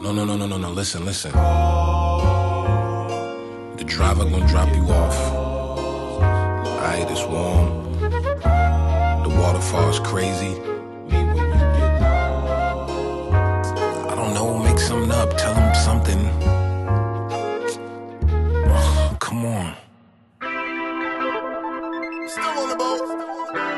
No, no, no, no, no, no. Listen, listen. The driver gonna drop you off. Alright, it's warm. The waterfall's crazy. I don't know, make something up. Tell him something. Come on. Still on the boat.